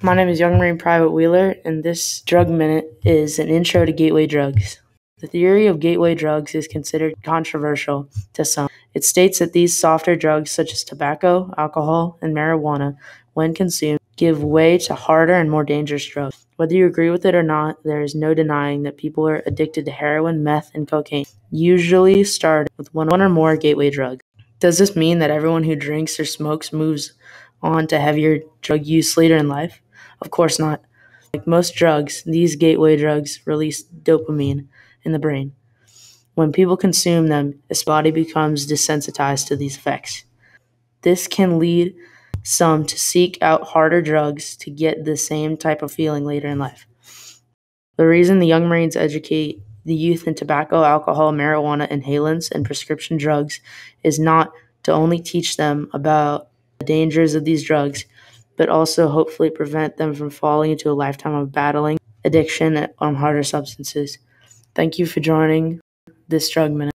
My name is Young Marine Private Wheeler, and this Drug Minute is an intro to gateway drugs. The theory of gateway drugs is considered controversial to some. It states that these softer drugs, such as tobacco, alcohol, and marijuana, when consumed, give way to harder and more dangerous drugs. Whether you agree with it or not, there is no denying that people are addicted to heroin, meth, and cocaine, usually start with one or more gateway drugs. Does this mean that everyone who drinks or smokes moves on to heavier drug use later in life? Of course not. Like most drugs, these gateway drugs release dopamine in the brain. When people consume them, his body becomes desensitized to these effects. This can lead some to seek out harder drugs to get the same type of feeling later in life. The reason the Young Marines educate the youth in tobacco, alcohol, marijuana, inhalants, and prescription drugs is not to only teach them about the dangers of these drugs, but also hopefully prevent them from falling into a lifetime of battling addiction on harder substances. Thank you for joining this drug minute.